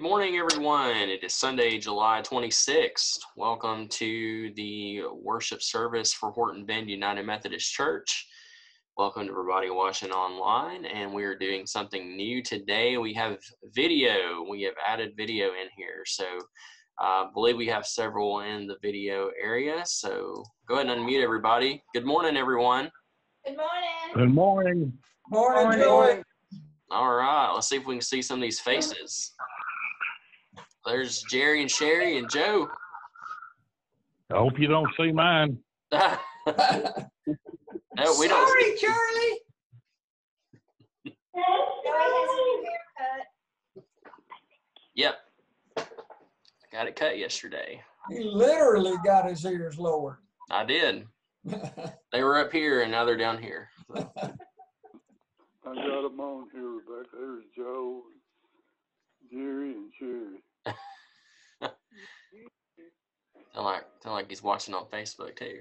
Good morning, everyone. It is Sunday, July 26th. Welcome to the worship service for Whorton Bend United Methodist Church. Welcome to everybody watching online. And we are doing something new today. We have video. We have added video in here. So I uh, believe we have several in the video area. So go ahead and unmute everybody. Good morning, everyone. Good morning. Good morning. Morning, Joy. All right, let's see if we can see some of these faces. There's Jerry and Sherry and Joe. I hope you don't see mine. no, we don't. Sorry, Charlie. Joey has a new haircut. Yep. Got it cut yesterday. He literally got his ears lowered. I did. They were up here and now they're down here. I got them on here, Rebecca. There's Joe, Jerry, and Sherry. Sound like sound like he's watching on Facebook too.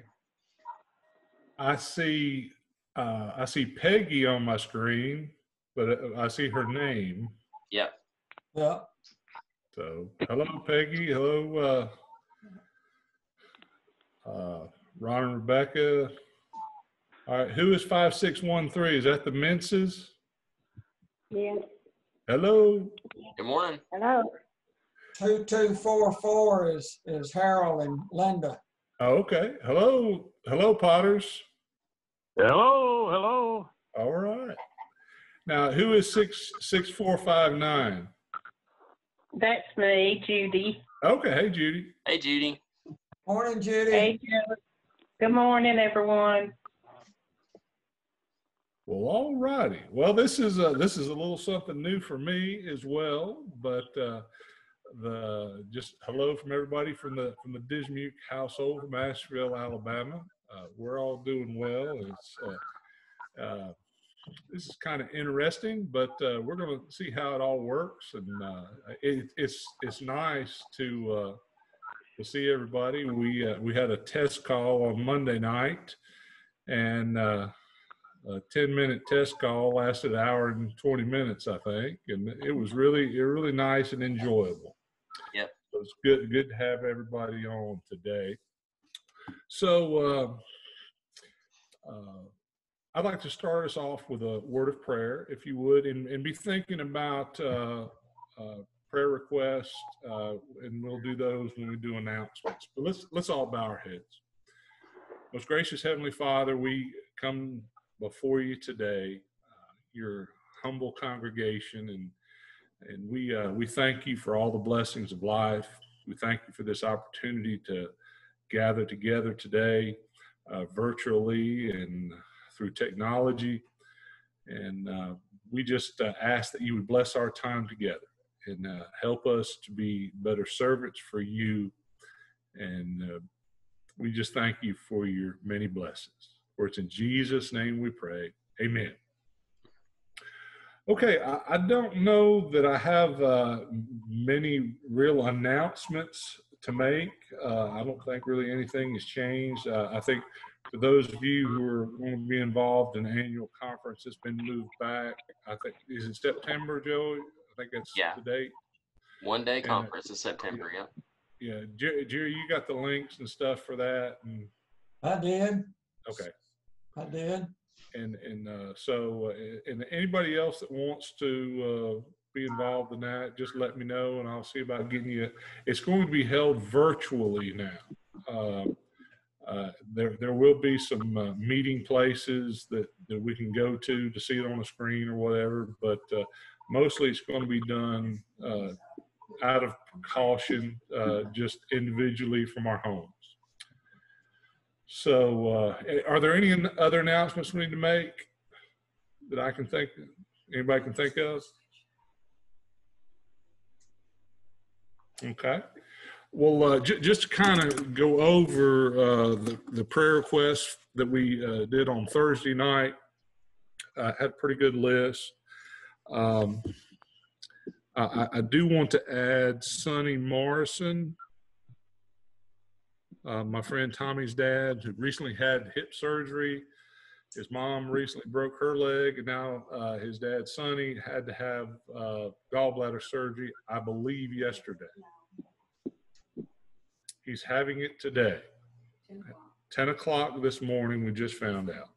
I see uh, I see Peggy on my screen, but uh, I see her name. Yep. Yeah. So hello, Peggy. Hello, uh, uh, Ron and Rebecca. All right, who is five six one three? Is that the Minces? Yes, Hello. Good morning. hello. Two two four four is is Harold and Linda. Oh, okay. Hello, hello, Potters. Hello, hello. All right. Now, who is six six four five nine? That's me, Judy. Okay. Hey, Judy. Hey Judy. Morning, Judy. Hey, Joe. Good morning, everyone. Well, all righty. Well, this is a, this is a little something new for me as well, but uh, the just hello from everybody from the from the Dismuke household from Ashville, Alabama. Uh, we're all doing well. It's uh, uh, this is kind of interesting, but uh, we're going to see how it all works, and uh, it, it's it's nice to uh, to see everybody. We we had a test call on Monday night, and uh, a 10 minute test call lasted an hour and 20 minutes, I think. And it was really, it really nice and enjoyable. So it's good, good to have everybody on today. So, uh, uh, I'd like to start us off with a word of prayer, if you would, and, and be thinking about uh, uh, prayer requests, uh, and we'll do those when we do announcements. But let's let's all bow our heads. Most gracious Heavenly Father, we come before you today, uh, your humble congregation, and and we uh, we thank you for all the blessings of life. We thank you for this opportunity to gather together today, uh, virtually and through technology, and uh, we just uh, ask that you would bless our time together and uh, help us to be better servants for you, and we just thank you for your many blessings. For it's in Jesus' name we pray. Amen. Okay, I, I don't know that I have uh, many real announcements to make. Uh, I don't think really anything has changed. Uh, I think for those of you who are going to be involved in the annual conference, it's been moved back. I think is it September, Joey? I think that's Yeah. the date. One day And, conference in September. Yep. Yeah, Jerry, Jerry, you got the links and stuff for that. And I did. okay. I did. And and uh, so uh, and anybody else that wants to uh, be involved in that, just let me know, and I'll see about getting you. It's going to be held virtually now. Uh, uh, there there will be some uh, meeting places that that we can go to to see it on the screen or whatever, but uh, mostly it's going to be done out of precaution, just individually from our homes. So, uh, are there any other announcements we need to make that I can think, anybody can think of? Okay. Well, uh, just to kind of go over uh, the, the prayer requests that we uh, did on Thursday night, I had a pretty good list. Um, I- I do want to add Sonny Morrison uh, my friend Tommy's dad, who recently had hip surgery, his mom recently broke her leg, and now uh, his dad, Sonny, had to have uh, gallbladder surgery, I believe, yesterday. He's having it today. 10 o'clock this morning, we just found out.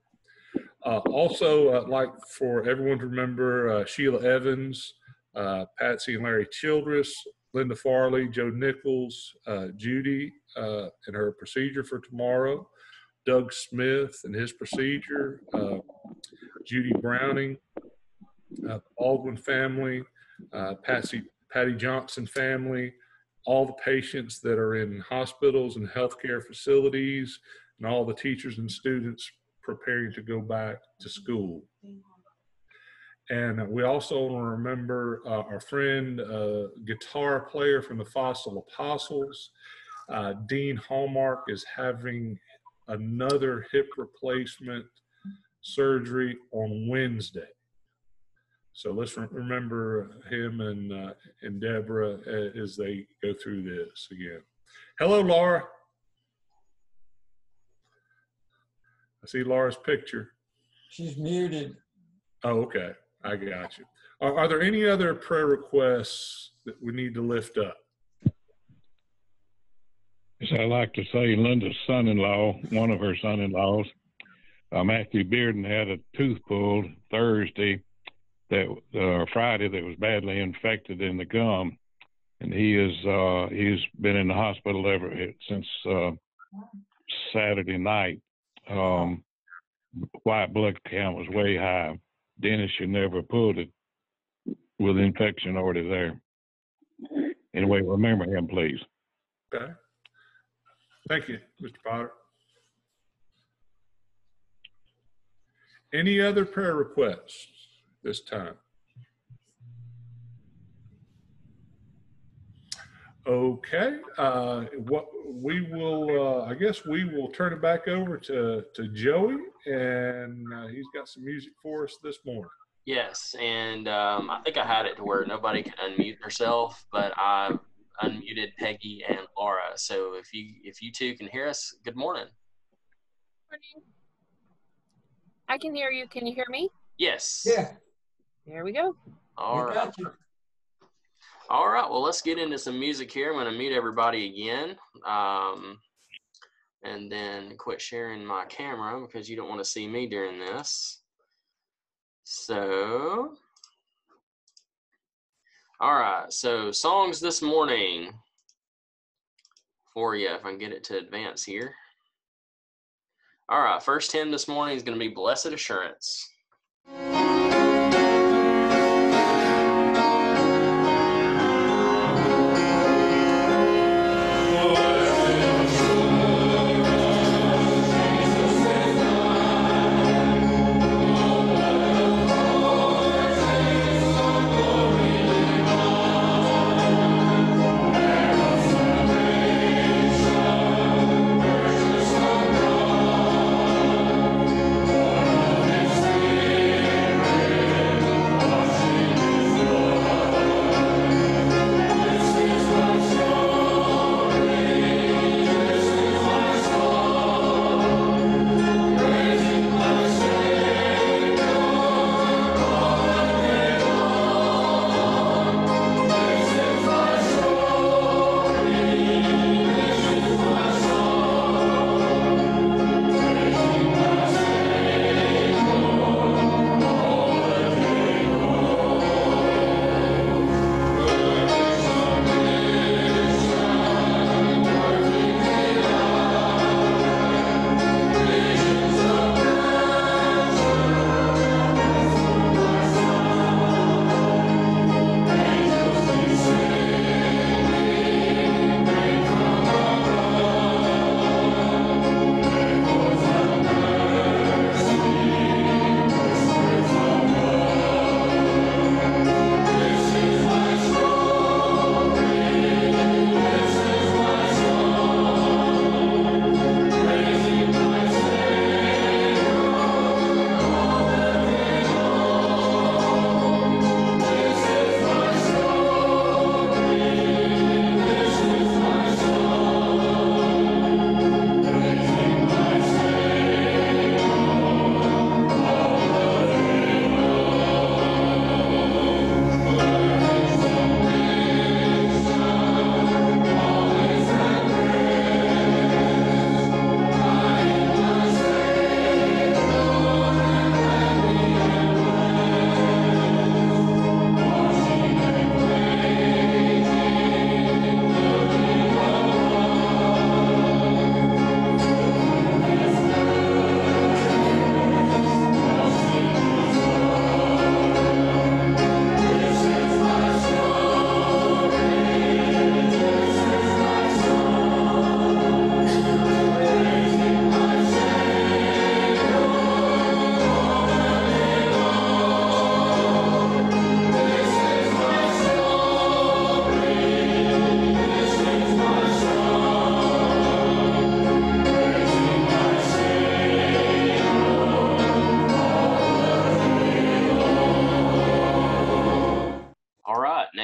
Uh, also, uh, like for everyone to remember uh, Sheila Evans, uh, Patsy and Larry Childress, Linda Farley, Joe Nichols, uh, Judy, uh, and her procedure for tomorrow, Doug Smith and his procedure, uh, Judy Browning, uh, Baldwin family, uh, Patsy, Patty Johnson family, all the patients that are in hospitals and healthcare facilities, and all the teachers and students preparing to go back to school. And we also want to remember uh, our friend, uh, guitar player from the Fossil Apostles, uh, Dean Hallmark, is having another hip replacement surgery on Wednesday. So let's re- remember him and uh, and Deborah uh, as they go through this again. Hello, Laura. I see Laura's picture. She's muted. Oh, okay. I got you. Are, are there any other prayer requests that we need to lift up? As I like to say, Linda's son-in-law, one of her son-in-laws, uh, Matthew Bearden, had a tooth pulled Thursday, that uh, Friday, that was badly infected in the gum, and he is uh, he's been in the hospital ever since uh, Saturday night. Um, white blood count was way high. Dennis should never pulled it with infection already there. Anyway, remember him, please. Okay. Thank you, Mr. Potter. Any other prayer requests this time? Okay, uh, what we will, uh, I guess we will turn it back over to, to Joey and uh, he's got some music for us this morning. Yes, and um, I think I had it to where nobody could unmute herself, but I unmuted Peggy and Laura. So if you if you two can hear us, good morning. morning. I can hear you. Can you hear me? Yes. Yeah, There we go. All we right. All right. Well, let's get into some music here. I'm going to mute everybody again. Um, and then quit sharing my camera because you don't want to see me during this. So, all right. So, songs this morning for you, if I can get it to advance here. All right. First hymn this morning is going to be Blessed Assurance.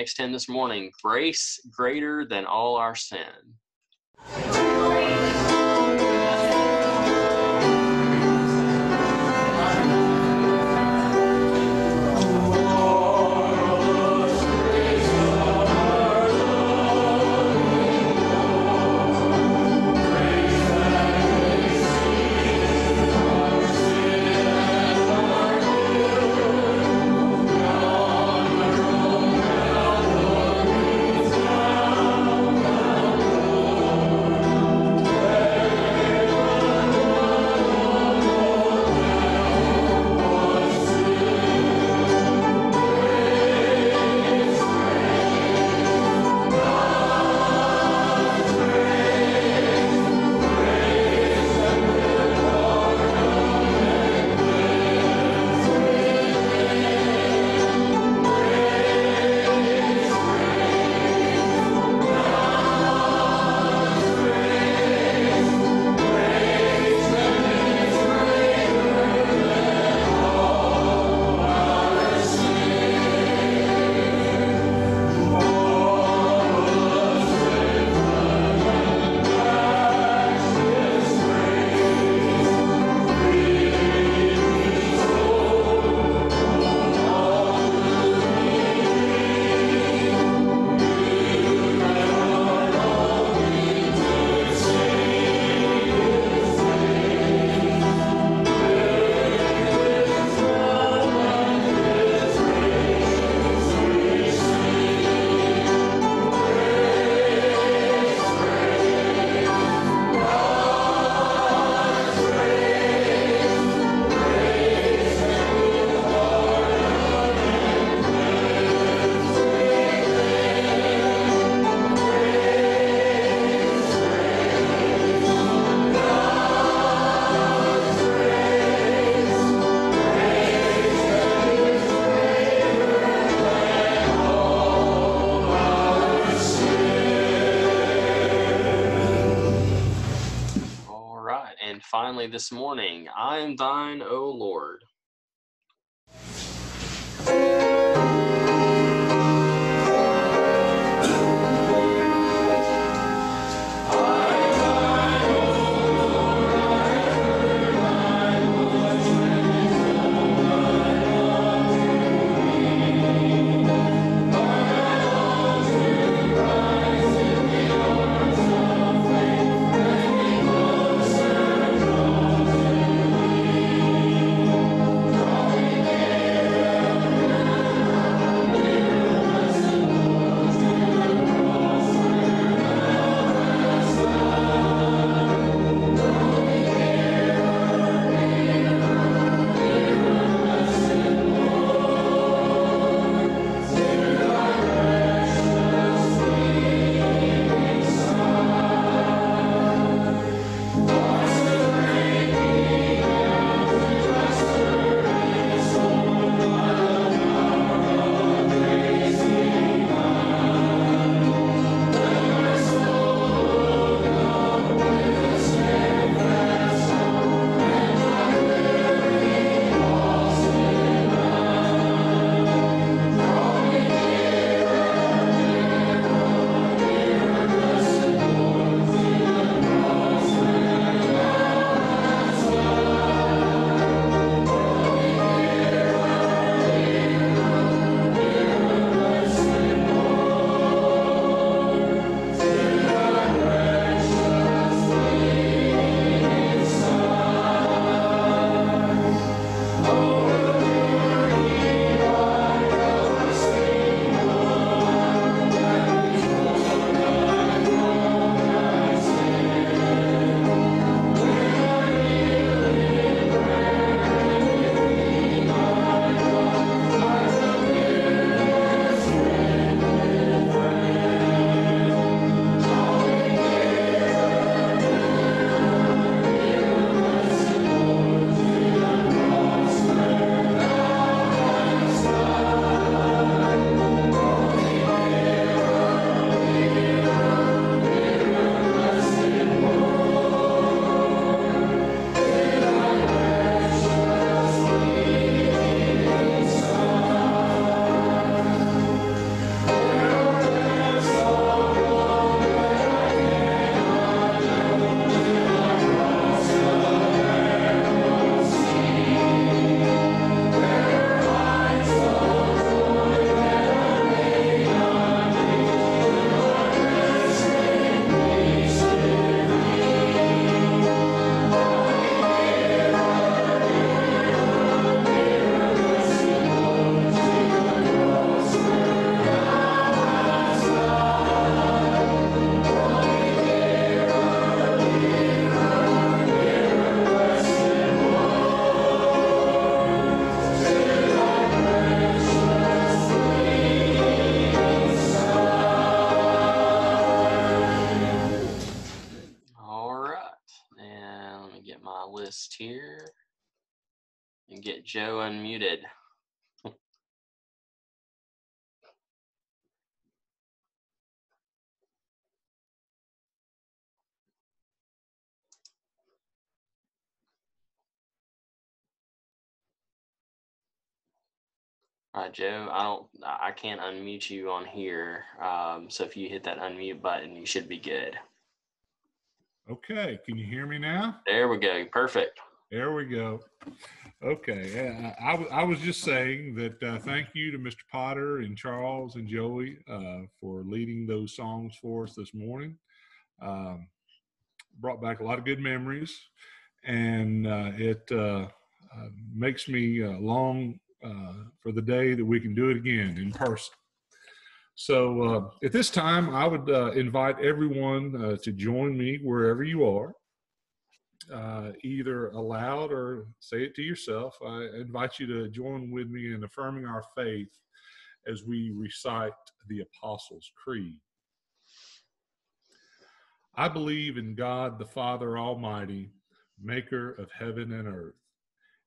6:10 this morning, grace greater than all our sin. This morning, I am thine, Right, Joe, I don't, I can't unmute you on here. Um, so if you hit that unmute button, you should be good. Okay, can you hear me now? There we go. Perfect. There we go. Okay, uh, I, w- I was just saying that uh, thank you to Mr. Potter and Charles and Joey uh, for leading those songs for us this morning. Um, brought back a lot of good memories, and uh, it uh, uh, makes me uh, long uh, for the day that we can do it again in person. So uh, at this time, I would uh, invite everyone uh, to join me wherever you are, uh, either aloud or say it to yourself. I invite you to join with me in affirming our faith as we recite the Apostles' Creed. I believe in God the Father Almighty, maker of heaven and earth,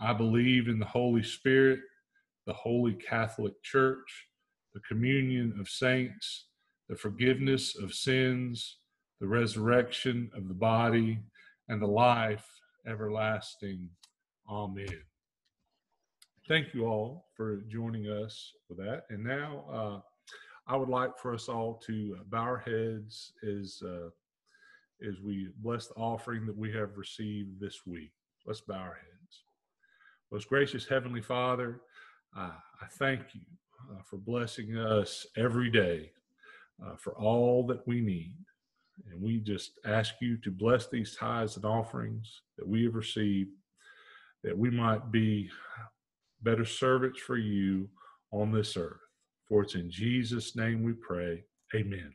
I believe in the Holy Spirit, the Holy Catholic Church the communion of saints, the forgiveness of sins, the resurrection of the body, and the life everlasting. Amen. Thank you all for joining us for that. And now uh, I would like for us all to bow our heads as, uh, as we bless the offering that we have received this week. Let's bow our heads. Most gracious Heavenly Father, uh, I thank you uh, for blessing us every day uh, for all that we need. And we just ask you to bless these tithes and offerings that we have received, that we might be better servants for you on this earth. For it's in Jesus' name we pray. Amen.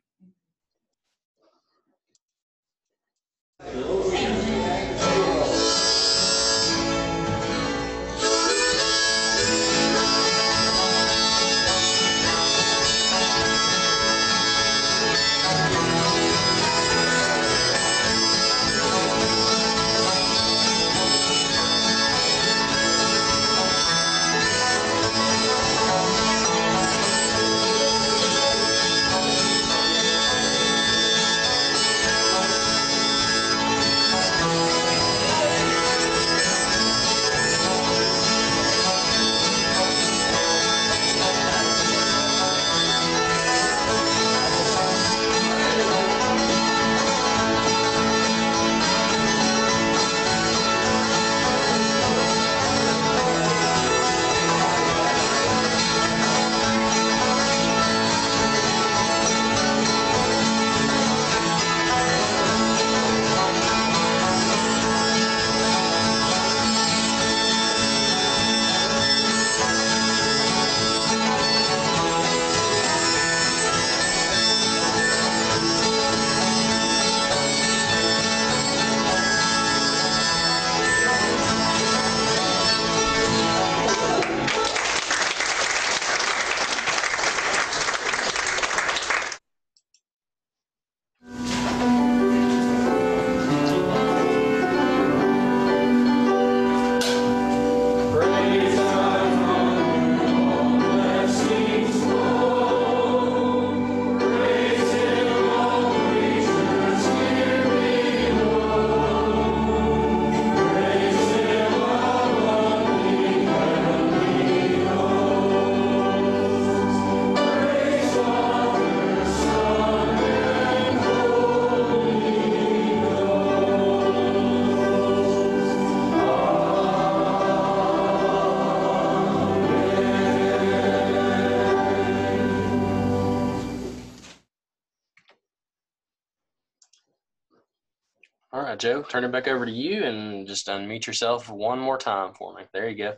Joe, turn it back over to you and just unmute yourself one more time for me. There you go.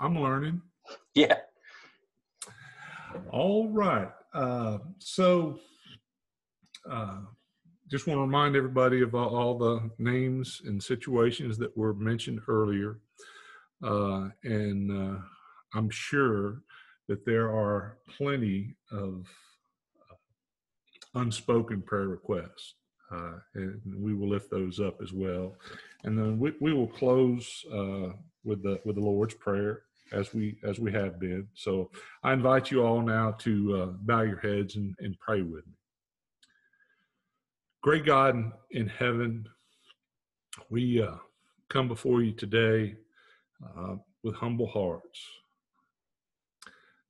I'm learning. Yeah. All right. Uh, so, uh, just want to remind everybody of all, all the names and situations that were mentioned earlier. Uh, and uh, I'm sure that there are plenty of uh, unspoken prayer requests. Uh, and we will lift those up as well. And then we, we will close uh, with the with the Lord's prayer as we as we have been. So I invite you all now to uh, bow your heads and, and pray with me. Great God in, heaven, we uh, come before you today uh, with humble hearts,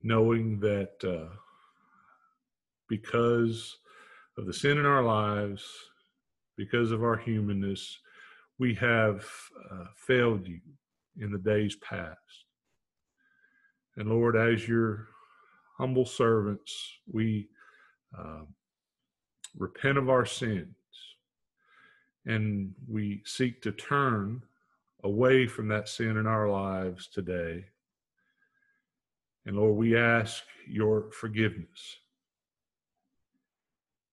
knowing that uh, because of the sin in our lives, because of our humanness, we have uh, failed you in the days past. And Lord, as your humble servants, we uh, repent of our sins and we seek to turn away from that sin in our lives today. And Lord, we ask your forgiveness.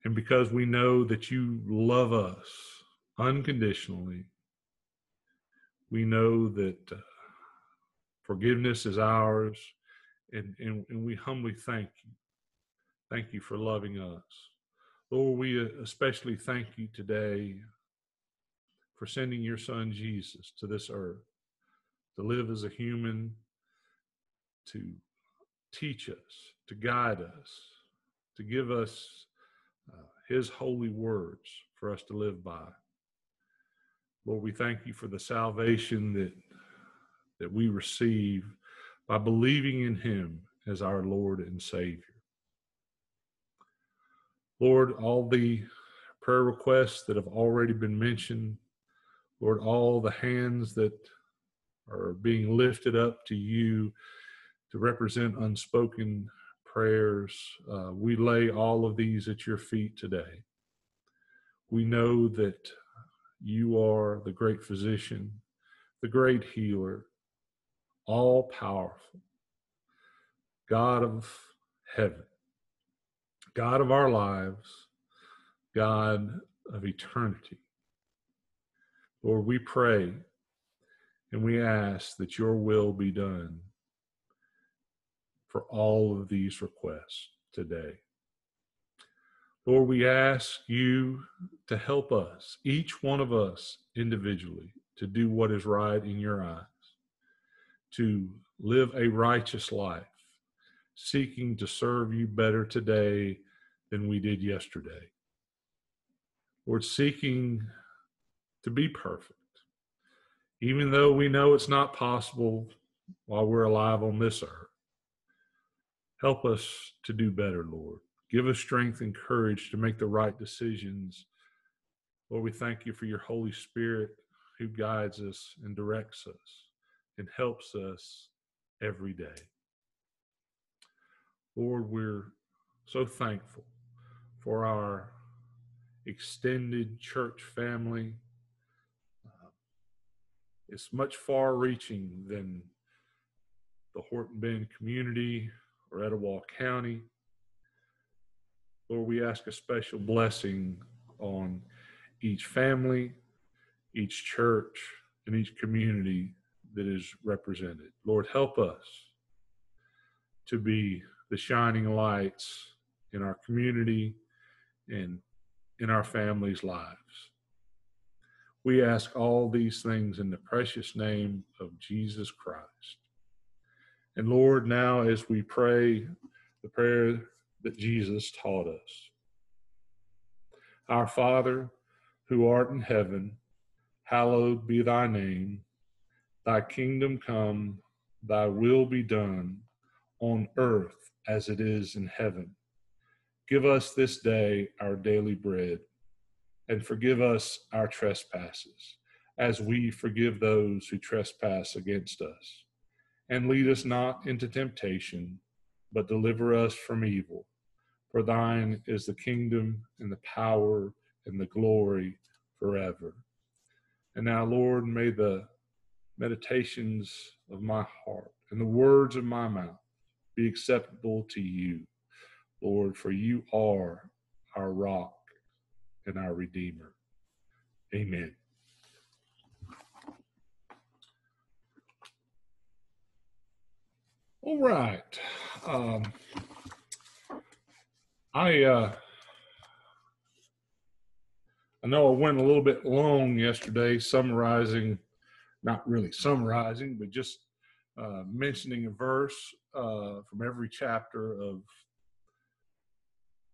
And because we know that you love us unconditionally, we know that uh, forgiveness is ours, and, and, and we humbly thank you. Thank you for loving us. Lord, we uh, especially thank you today for sending your son Jesus to this earth to live as a human, to teach us, to guide us, to give us his holy words for us to live by. Lord, we thank you for the salvation that that we receive by believing in him as our Lord and Savior. Lord, all the prayer requests that have already been mentioned, Lord, all the hands that are being lifted up to you to represent unspoken prayers, uh, we lay all of these at your feet today. We know that you are the great physician, the great healer, all powerful, God of heaven, God of our lives, God of eternity. Lord, we pray and we ask that your will be done for all of these requests today. Lord, we ask you to help us, each one of us individually, to do what is right in your eyes, to live a righteous life, seeking to serve you better today than we did yesterday. Lord, seeking to be perfect, even though we know it's not possible while we're alive on this earth. Help us to do better, Lord. Give us strength and courage to make the right decisions. Lord, we thank you for your Holy Spirit who guides us and directs us and helps us every day. Lord, we're so thankful for our extended church family. Uh, it's much far reaching than the Whorton Bend community or Etowah County. Lord, we ask a special blessing on each family, each church, and each community that is represented. Lord, help us to be the shining lights in our community and in our families' lives. We ask all these things in the precious name of Jesus Christ. And Lord, now as we pray the prayer that Jesus taught us Our Father, who art in heaven, hallowed be thy name. Thy kingdom come, thy will be done on earth as it is in heaven. Give us this day our daily bread, and forgive us our trespasses, as we forgive those who trespass against us. And lead us not into temptation, but deliver us from evil. For thine is the kingdom and the power and the glory forever. And now, Lord, may the meditations of my heart and the words of my mouth be acceptable to you, Lord, for you are our rock and our Redeemer. Amen. All right. Um, I uh, I know I went a little bit long yesterday, summarizing, not really summarizing, but just uh, mentioning a verse uh, from every chapter of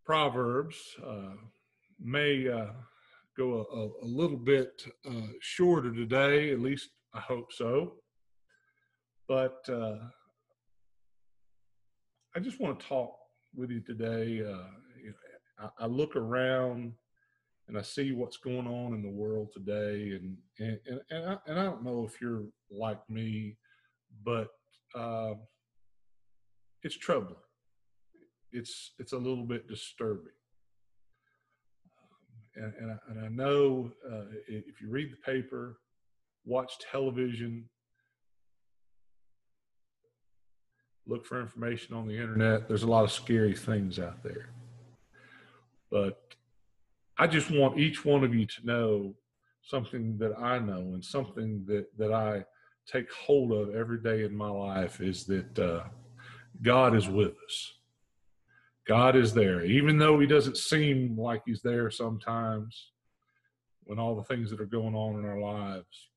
Proverbs. Uh, may uh, go a, a, little bit uh, shorter today, at least I hope so. But I just want to talk with you today. I, I look around and I see what's going on in the world today, and and and, and, I, and I don't know if you're like me, but uh, it's troubling. It's it's a little bit disturbing, and and I, and I know uh, if you read the paper, watch television, look for information on the internet. There's a lot of scary things out there, but I just want each one of you to know something that I know and something that, that I take hold of every day in my life is that uh, God is with us. God is there, even though He doesn't seem like He's there sometimes when all the things that are going on in our lives.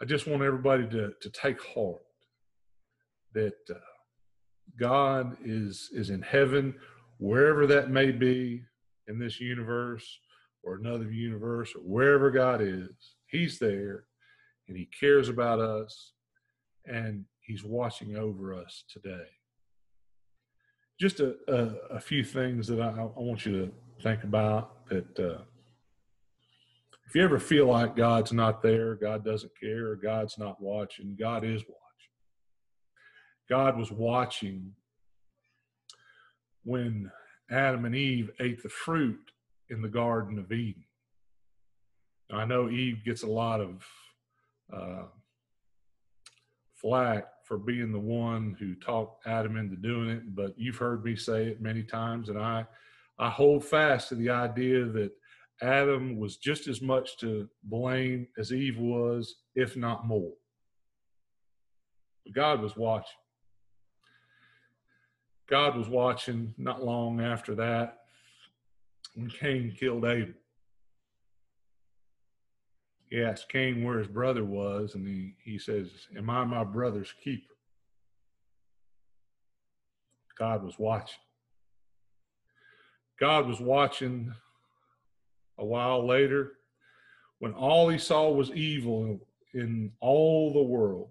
I just want everybody to, to take heart that uh, God is, is in heaven, wherever that may be, in this universe or another universe or wherever God is, He's there and He cares about us and He's watching over us today. Just a, a, a few things that I, I, want you to think about that uh, if you ever feel like God's not there, God doesn't care, God's not watching, God is watching. God was watching when Adam and Eve ate the fruit in the Garden of Eden. I know Eve gets a lot of uh, flack for being the one who talked Adam into doing it, but you've heard me say it many times, and I, I hold fast to the idea that Adam was just as much to blame as Eve was, if not more. But God was watching. God was watching not long after that when Cain killed Abel. He asked Cain where his brother was, and he, he says, Am I my brother's keeper? God was watching. God was watching a while later when all he saw was evil in all the world.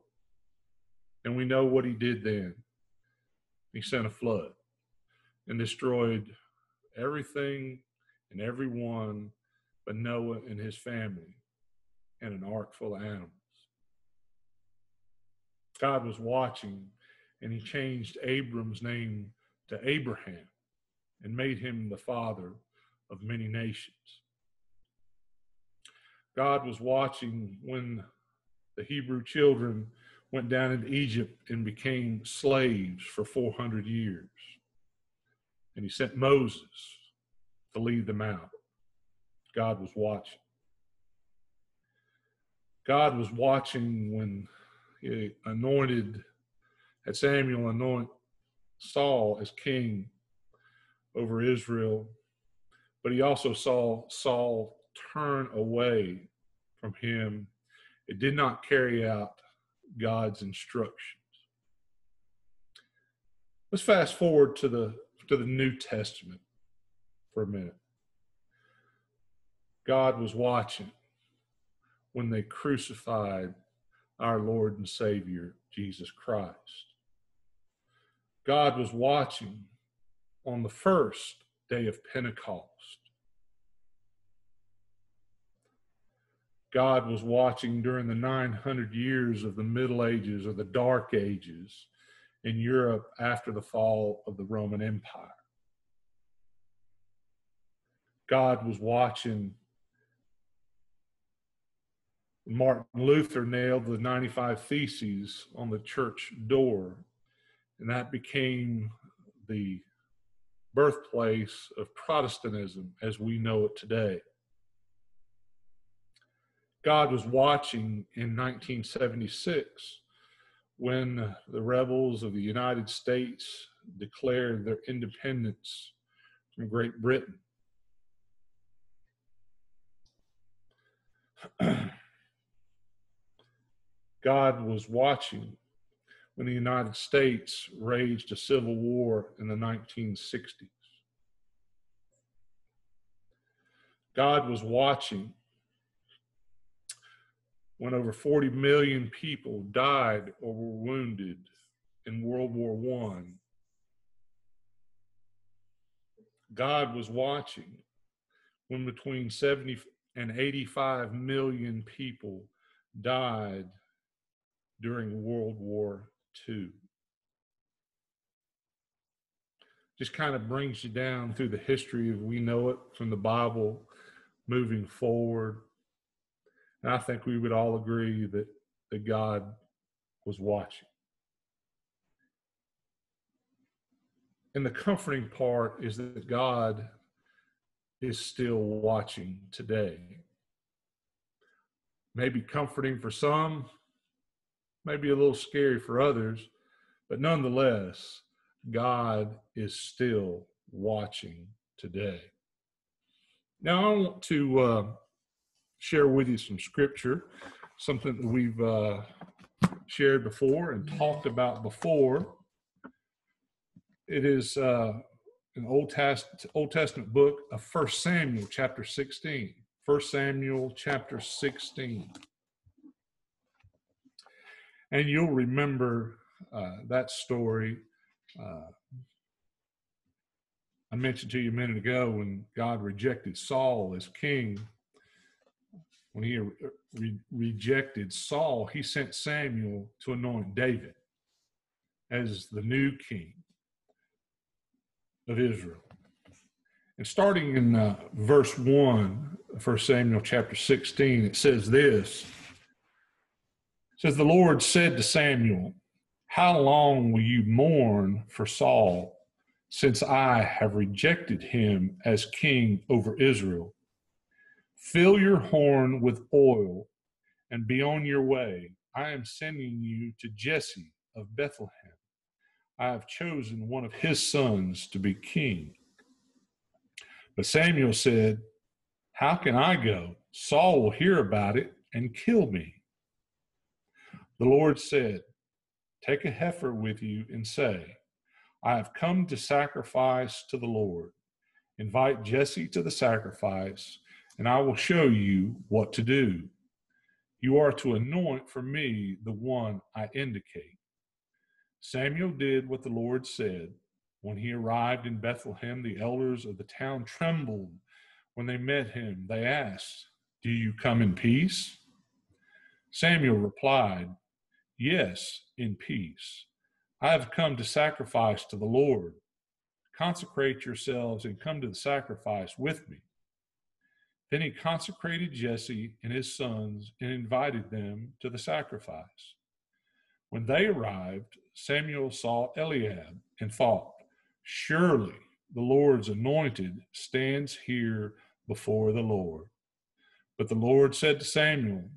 And we know what he did then. He sent a flood and destroyed everything and everyone but Noah and his family and an ark full of animals. God was watching and he changed Abram's name to Abraham and made him the father of many nations. God was watching when the Hebrew children went down into Egypt and became slaves for 400 years. And he sent Moses to lead them out. God was watching. God was watching when he anointed, had Samuel anoint Saul as king over Israel, but he also saw Saul turn away from him. It did not carry out God's instructions. Let's fast forward to the to the New Testament for a minute. God was watching when they crucified our Lord and Savior Jesus Christ. God was watching on the first day of Pentecost God was watching during the 900 years of the Middle Ages or the Dark Ages in Europe after the fall of the Roman Empire. God was watching. Martin Luther nailed the 95 Theses on the church door, and that became the birthplace of Protestantism as we know it today. God was watching in 1976 when the rebels of the United States declared their independence from Great Britain. God was watching when the United States raged a civil war in the 1960s. God was watching when over 40 million people died or were wounded in World War I. God was watching when between 70 and 85 million people died during World War II. Just kind of brings you down through the history of we know it from the Bible moving forward. And I think we would all agree that, that God was watching. And the comforting part is that God is still watching today. Maybe comforting for some, maybe a little scary for others, but nonetheless, God is still watching today. Now, I want to uh, share with you some scripture, something that we've uh, shared before and talked about before. It is uh, an Old, Test- Old Testament book of First Samuel, chapter 16. First Samuel, chapter 16. And you'll remember uh, that story. Uh, I mentioned to you a minute ago when God rejected Saul as king. When he re- rejected Saul, he sent Samuel to anoint David as the new king of Israel. And starting in uh, verse 1, 1 Samuel chapter 16, it says this says the Lord said to Samuel, How long will you mourn for Saul, since I have rejected him as king over Israel? Fill your horn with oil and be on your way. I am sending you to Jesse of Bethlehem. I have chosen one of his sons to be king. But Samuel said, How can I go? Saul will hear about it and kill me. The Lord said, Take a heifer with you and say, I have come to sacrifice to the Lord. Invite Jesse to the sacrifice, and I will show you what to do. You are to anoint for me the one I indicate. Samuel did what the Lord said. When he arrived in Bethlehem, the elders of the town trembled when they met him. They asked, Do you come in peace? Samuel replied, Yes, in peace. I have come to sacrifice to the Lord. Consecrate yourselves and come to the sacrifice with me. Then he consecrated Jesse and his sons and invited them to the sacrifice. When they arrived, Samuel saw Eliab and thought, Surely the Lord's anointed stands here before the Lord. But the Lord said to Samuel,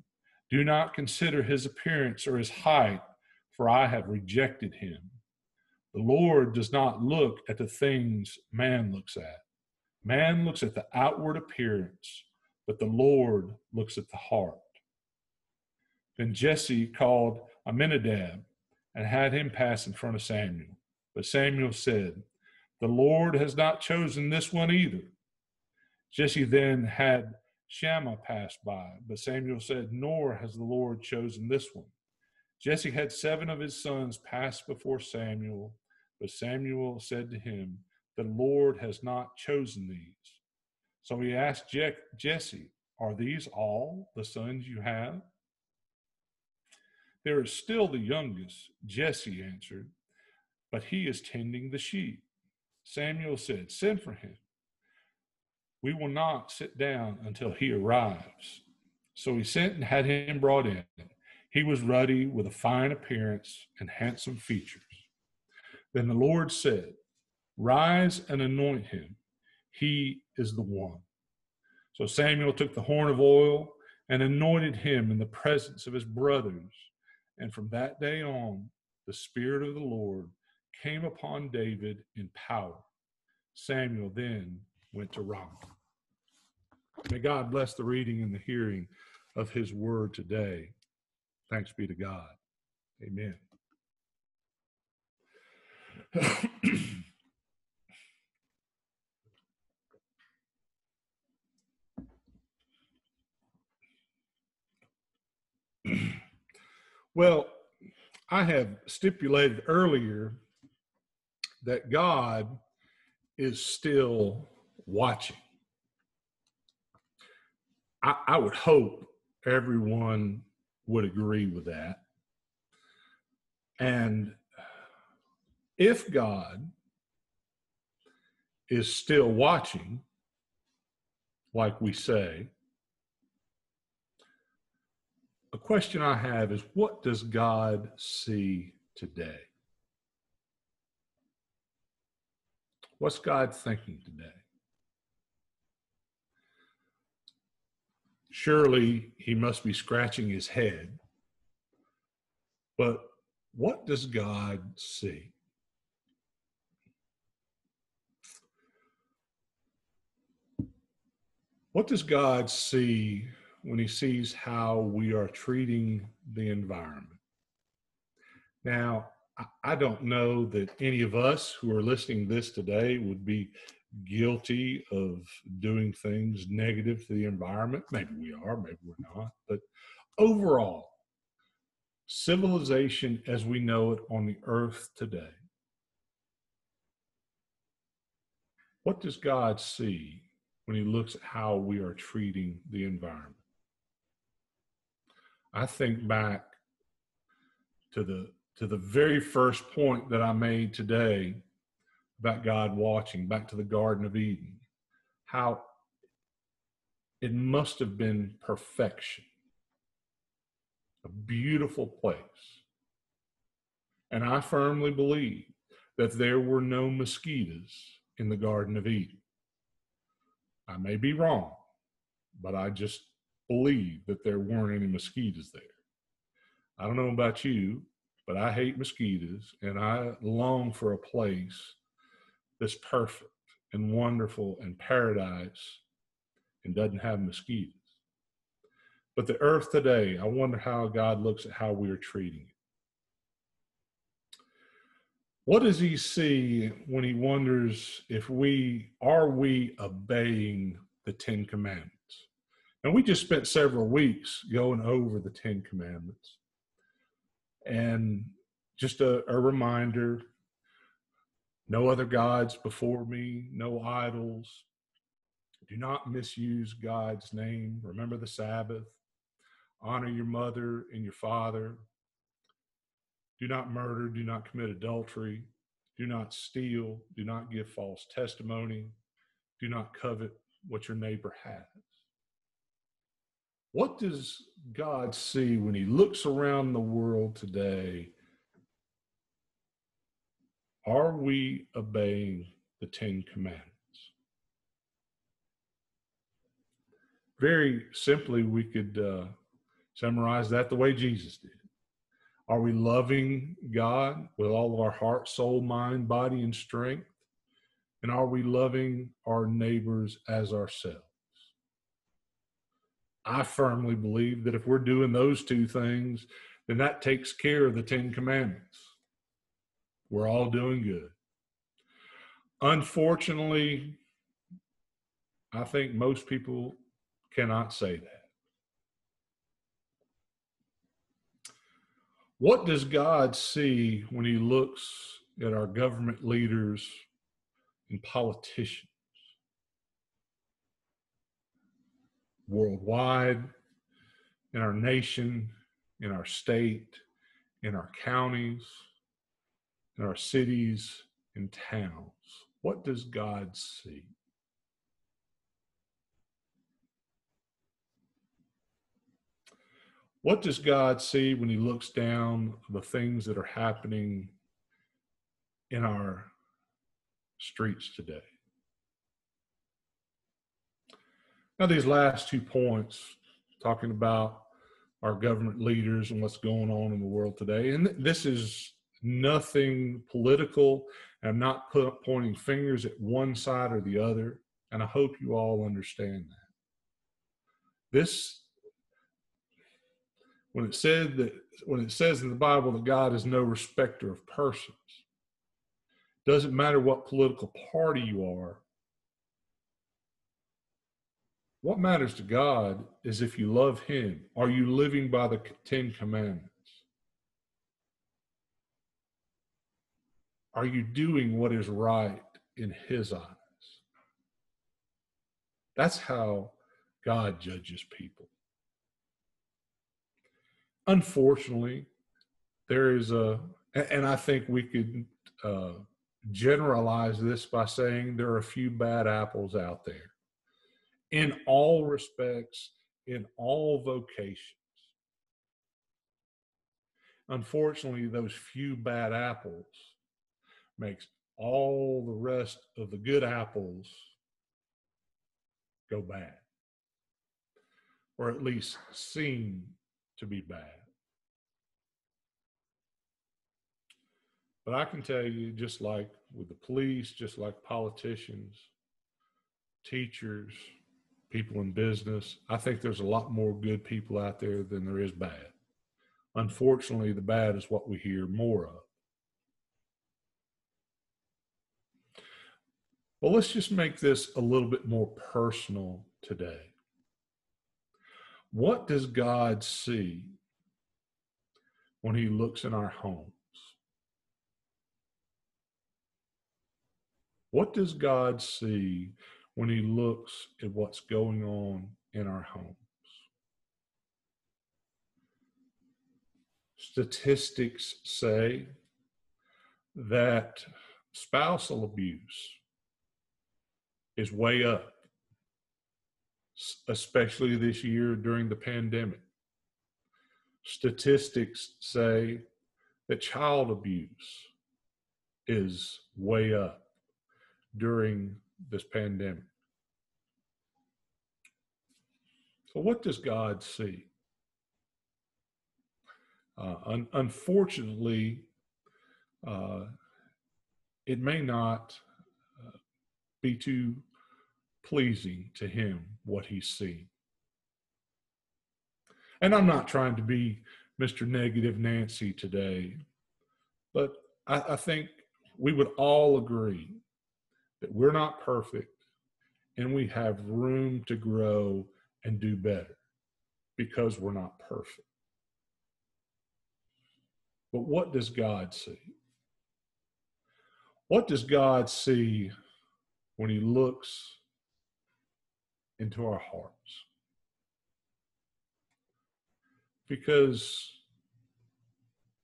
do not consider his appearance or his height, for I have rejected him. The Lord does not look at the things man looks at. Man looks at the outward appearance, but the Lord looks at the heart. Then Jesse called Abinadab and had him pass in front of Samuel. But Samuel said, The Lord has not chosen this one either. Jesse then had Shammah pass by, but Samuel said, Nor has the Lord chosen this one. Jesse had seven of his sons pass before Samuel, but Samuel said to him, The Lord has not chosen these. So he asked Je- Jesse, Are these all the sons you have? There is still the youngest, Jesse answered, but he is tending the sheep. Samuel said, Send for him. We will not sit down until he arrives. So he sent and had him brought in. He was ruddy with a fine appearance and handsome features. Then the Lord said, Rise and anoint him. He is the one. So Samuel took the horn of oil and anointed him in the presence of his brothers. And from that day on, the Spirit of the Lord came upon David in power. Samuel then went to Ramah. May God bless the reading and the hearing of his word today. Thanks be to God. Amen. well, I have stipulated earlier that God is still watching. I, I, would hope everyone would agree with that. And if God is still watching, like we say, a question I have is what does God see today? What's God thinking today? Surely he must be scratching his head. But what does God see? What does God see when he sees how we are treating the environment? Now, I don't know that any of us who are listening this today would be guilty of doing things negative to the environment. Maybe we are, maybe we're not. But overall, civilization as we know it on the earth today, what does God see when he looks at how we are treating the environment. I think back to the to the very first point that I made today about God watching, back to the Garden of Eden, how it must have been perfection, a beautiful place. And I firmly believe that there were no mosquitoes in the Garden of Eden. I may be wrong, but I just believe that there weren't any mosquitoes there. I don't know about you, but I hate mosquitoes and I long for a place that's perfect and wonderful and paradise and doesn't have mosquitoes. But the earth today, I wonder how God looks at how we're treating it. What does he see when he wonders if we are we obeying the Ten Commandments? And we just spent several weeks going over the Ten Commandments. And just a, a reminder no other gods before me, no idols. Do not misuse God's name. Remember the Sabbath. Honor your mother and your father. Do not murder, do not commit adultery, do not steal, do not give false testimony, do not covet what your neighbor has. What does God see when He looks around the world today? Are we obeying the Ten Commandments? Very simply, we could uh, summarize that the way Jesus did. Are we loving God with all of our heart, soul, mind, body, and strength? And are we loving our neighbors as ourselves? I firmly believe that if we're doing those two things, then that takes care of the Ten Commandments. We're all doing good. Unfortunately, I think most people cannot say that. What does God see when He looks at our government leaders and politicians worldwide, in our nation, in our state, in our counties, in our cities, in towns. What does God see? What does God see when He looks down the things that are happening in our streets today? Now, these last two points, talking about our government leaders and what's going on in the world today, and this is nothing political. I'm not put, pointing fingers at one side or the other, and I hope you all understand that. This, when it said that, when it says in the Bible that God is no respecter of persons, doesn't matter what political party you are. What matters to God is if you love Him. Are you living by the Ten Commandments? Are you doing what is right in His eyes? That's how God judges people. Unfortunately, there is a, and I think we could uh, generalize this by saying there are a few bad apples out there in all respects, in all vocations. Unfortunately, those few bad apples makes all the rest of the good apples go bad, or at least seem to be bad. But I can tell you, just like with the police, just like politicians, teachers, people in business, I think there's a lot more good people out there than there is bad. Unfortunately, the bad is what we hear more of. Well, let's just make this a little bit more personal today. What does God see when He looks in our homes? What does God see when He looks at what's going on in our homes? Statistics say that spousal abuse is way up, especially this year during the pandemic. Statistics say that child abuse is way up during this pandemic. So, what does God see? Uh, un- unfortunately, uh, it may not be too pleasing to him what he's seen. And I'm not trying to be Mr. Negative Nancy today, but I, I think we would all agree that we're not perfect and we have room to grow and do better because we're not perfect. But what does God see? What does God see when he looks into our hearts. Because,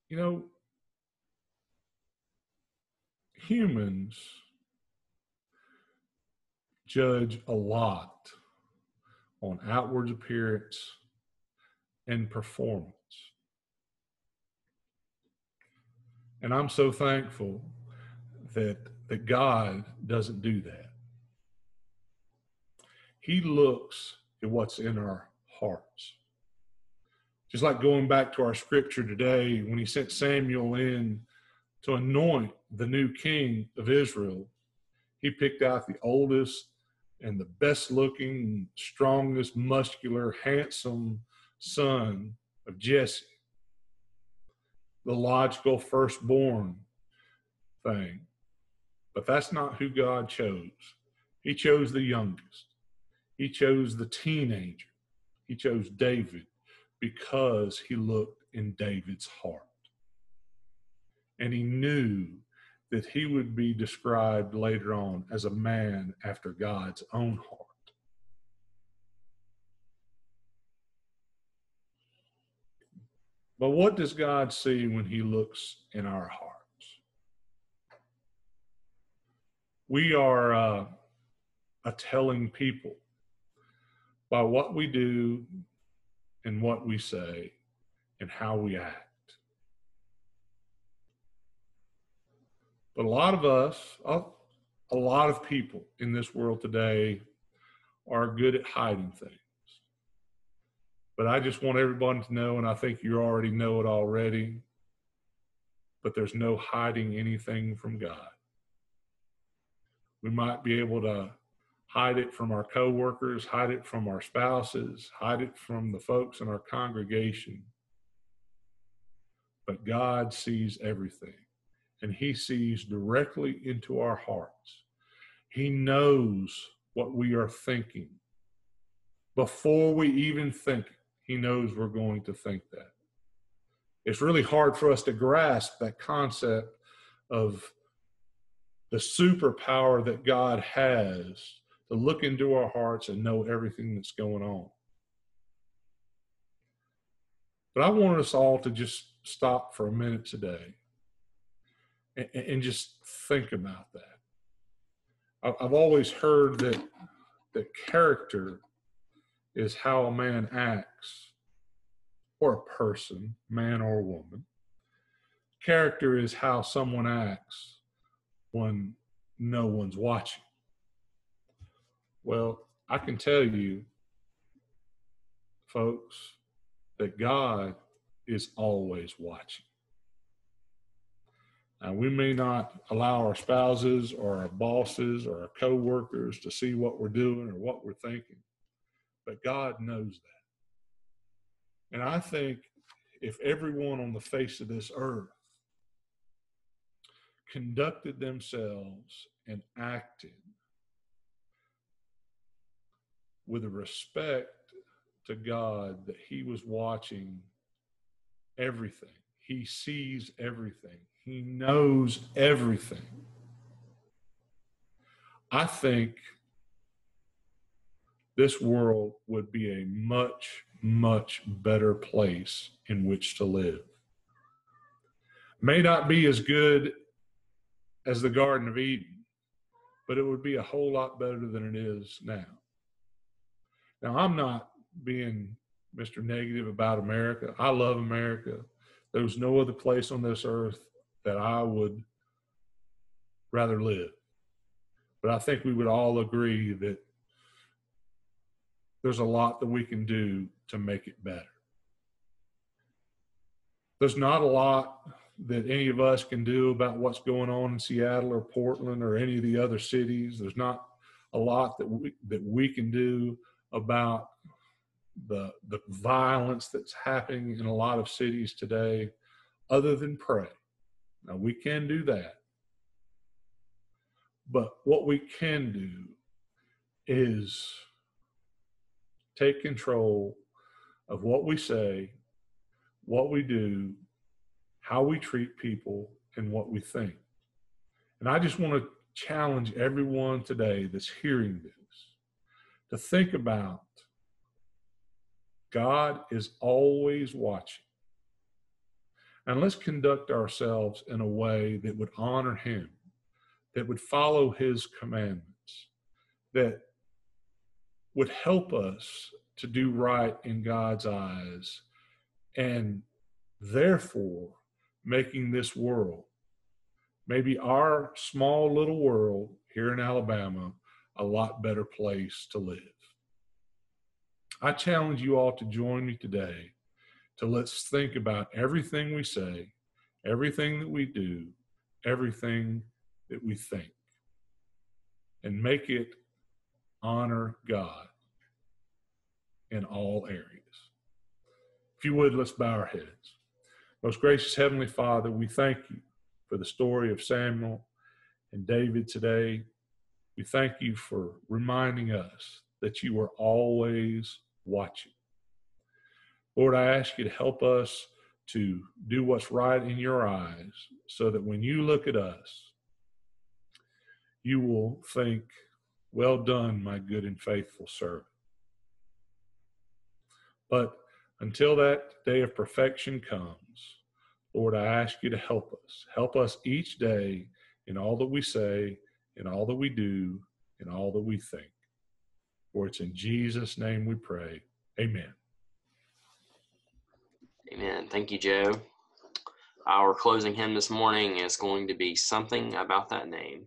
you know, humans judge a lot on outward appearance and performance. And I'm so thankful that that God doesn't do that. He looks at what's in our hearts. Just like going back to our scripture today, when he sent Samuel in to anoint the new king of Israel, he picked out the oldest and the best looking, strongest, muscular, handsome son of Jesse, the logical firstborn thing. But that's not who God chose. He chose the youngest. He chose the teenager. He chose David because he looked in David's heart. And he knew that he would be described later on as a man after God's own heart. But what does God see when he looks in our hearts? we are uh, a telling people by what we do and what we say and how we act. But a lot of us, a lot of people in this world today are good at hiding things. But I just want everyone to know, and I think you already know it already, but there's no hiding anything from God. We might be able to hide it from our coworkers, hide it from our spouses, hide it from the folks in our congregation. But God sees everything, and He sees directly into our hearts. He knows what we are thinking. Before we even think, He knows we're going to think that. It's really hard for us to grasp that concept of the superpower that God has to look into our hearts and know everything that's going on. But I want us all to just stop for a minute today and, and just think about that. I've always heard that that character is how a man acts, or a person, man or woman. Character is how someone acts when no one's watching. Well, I can tell you, folks, that God is always watching. Uh, we may not allow our spouses or our bosses or our coworkers to see what we're doing or what we're thinking, but God knows that. And I think if everyone on the face of this earth conducted themselves and acted with a respect to God that He was watching everything, He sees everything, he knows everything. I think this world would be a much, much better place in which to live. May not be as good as the Garden of Eden, but it would be a whole lot better than it is now. Now, I'm not being Mr. Negative about America. I love America. There's no other place on this earth that I would rather live. But I think we would all agree that there's a lot that we can do to make it better. There's not a lot that any of us can do about what's going on in Seattle or Portland or any of the other cities. There's not a lot that we that we can do about the the violence that's happening in a lot of cities today other than pray now, we can do that. But what we can do is take control of what we say, what we do, how we treat people, and what we think. And I just want to challenge everyone today that's hearing this to think about God is always watching. And let's conduct ourselves in a way that would honor him, that would follow his commandments, that would help us to do right in God's eyes, and therefore making this world, maybe our small little world here in Alabama, a lot better place to live. I challenge you all to join me today to let's think about everything we say, everything that we do, everything that we think, and make it honor God in all areas. If you would, let's bow our heads. Most gracious Heavenly Father, we thank you for the story of Samuel and David today. We thank you for reminding us that you are always watching. Lord, I ask you to help us to do what's right in your eyes so that when you look at us, you will think, Well done, my good and faithful servant. But until that day of perfection comes, Lord, I ask you to help us. Help us each day in all that we say, in all that we do, in all that we think. For it's in Jesus' name we pray. Amen. Amen. Thank you, Joe. Our closing hymn this morning is going to be Something About That Name.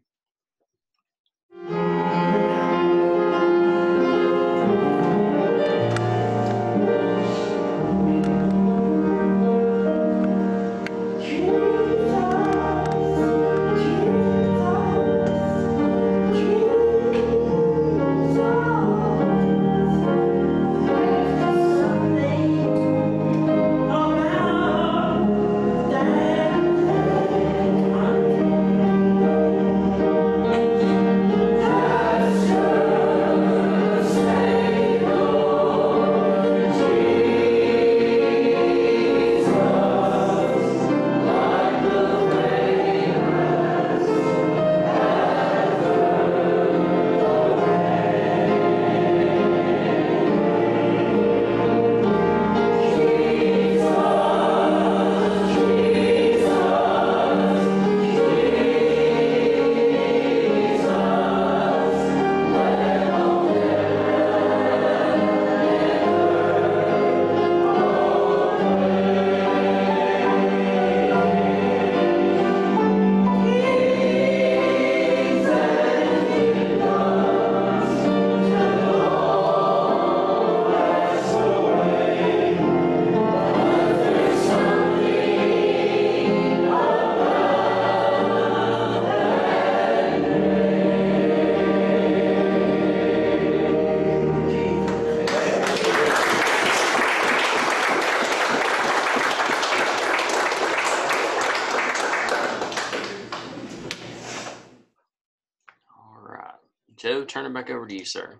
Turn it back over to you, sir.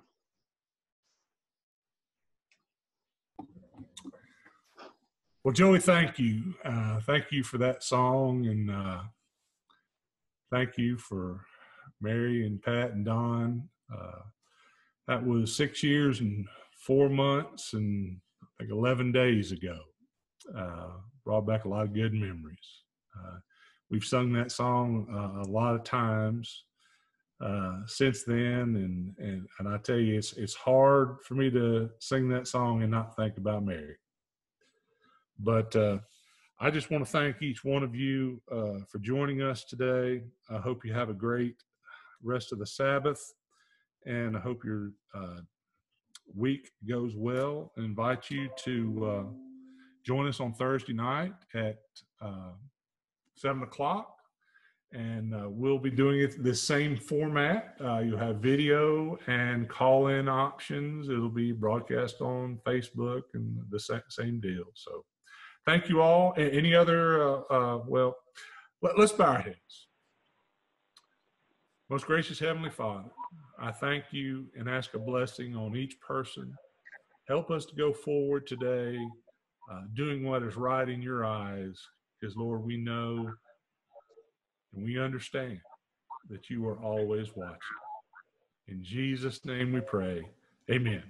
Well, Joey, thank you. Uh, thank you for that song, and uh, thank you for Mary and Pat and Don. Uh, that was six years and four months and like 11 days ago. Uh, brought back a lot of good memories. Uh, we've sung that song uh, a lot of times uh, since then, and, and and I tell you, it's it's hard for me to sing that song and not think about Mary. But uh, I just want to thank each one of you uh, for joining us today. I hope you have a great rest of the Sabbath, and I hope your uh, week goes well. I invite you to uh, join us on Thursday night at uh, seven o'clock. And uh, we'll be doing it the same format. Uh, you'll have video and call in options. It'll be broadcast on Facebook and the sa- same deal. So, thank you all. A- Any other, uh, uh, well, let, us bow our heads. Most gracious Heavenly Father, I thank you and ask a blessing on each person. Help us to go forward today, uh, doing what is right in your eyes, because Lord, we know and we understand that you are always watching. In Jesus' name we pray. Amen.